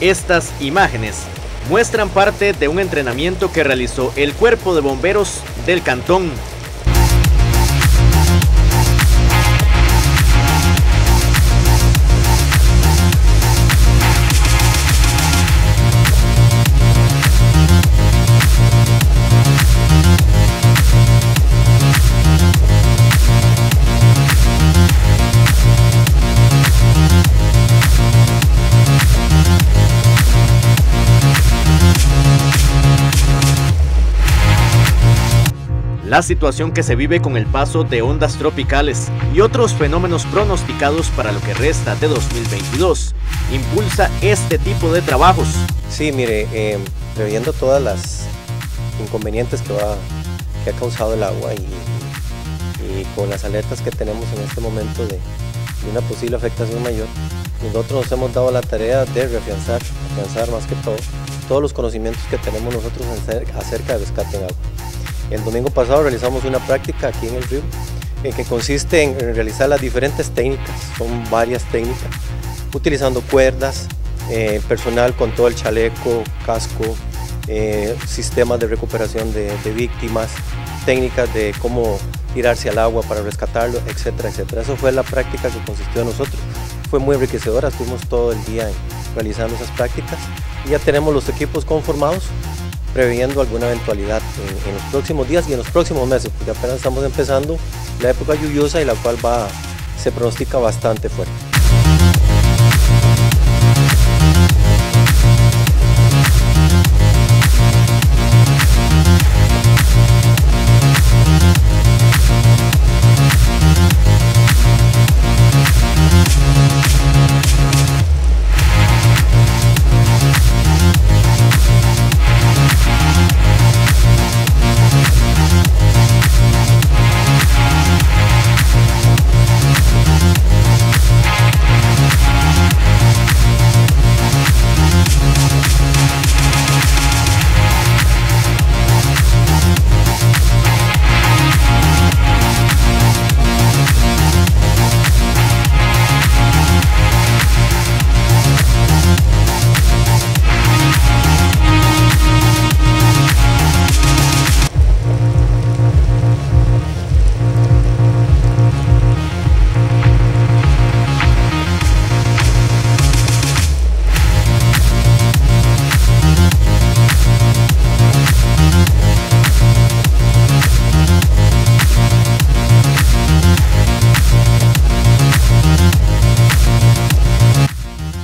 Estas imágenes muestran parte de un entrenamiento que realizó el Cuerpo de Bomberos del Cantón la situación que se vive con el paso de ondas tropicales y otros fenómenos pronosticados para lo que resta de 2022 impulsa este tipo de trabajos. Sí, mire, eh, previendo todas las inconvenientes que, ha causado el agua y, con las alertas que tenemos en este momento de, una posible afectación mayor, nosotros nos hemos dado la tarea de reafianzar, afianzar más que todo, todos los conocimientos que tenemos nosotros acerca de rescate en agua. El domingo pasado realizamos una práctica aquí en el río en que consiste en realizar las diferentes técnicas, son varias técnicas, utilizando cuerdas, eh, personal con todo el chaleco, casco, eh, sistemas de recuperación de, víctimas, técnicas de cómo tirarse al agua para rescatarlo, etcétera, etcétera. Eso fue la práctica que consistió en nosotros. Fue muy enriquecedora, estuvimos todo el día realizando esas prácticas ya tenemos los equipos conformados previendo alguna eventualidad en, los próximos días y en los próximos meses, porque apenas estamos empezando la época lluviosa y la cual va, se pronostica bastante fuerte.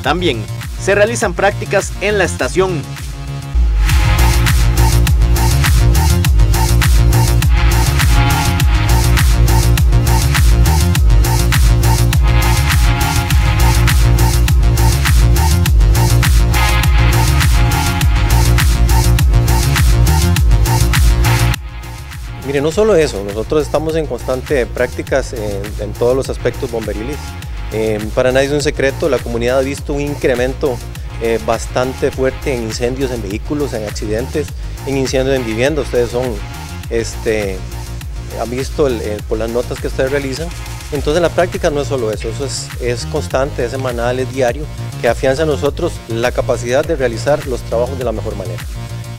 También se realizan prácticas en la estación. Mire, no solo eso, nosotros estamos en constante prácticas en, en todos los aspectos bomberiles. Eh, para nadie es un secreto, la comunidad ha visto un incremento eh, bastante fuerte en incendios en vehículos, en accidentes, en incendios en vivienda. Ustedes son, este, han visto por las notas que ustedes realizan. Entonces la práctica no es solo eso, eso es, constante, es semanal, es diario, que afianza a nosotros la capacidad de realizar los trabajos de la mejor manera.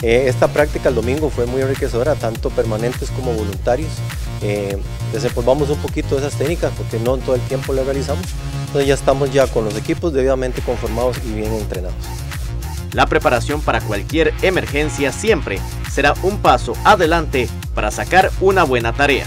Eh, esta práctica el domingo fue muy enriquecedora, tanto permanentes como voluntarios. Eh, un poquito esas técnicas porque no todo el tiempo las realizamos. Entonces ya estamos ya con los equipos debidamente conformados y bien entrenados. La preparación para cualquier emergencia siempre será un paso adelante para sacar una buena tarea.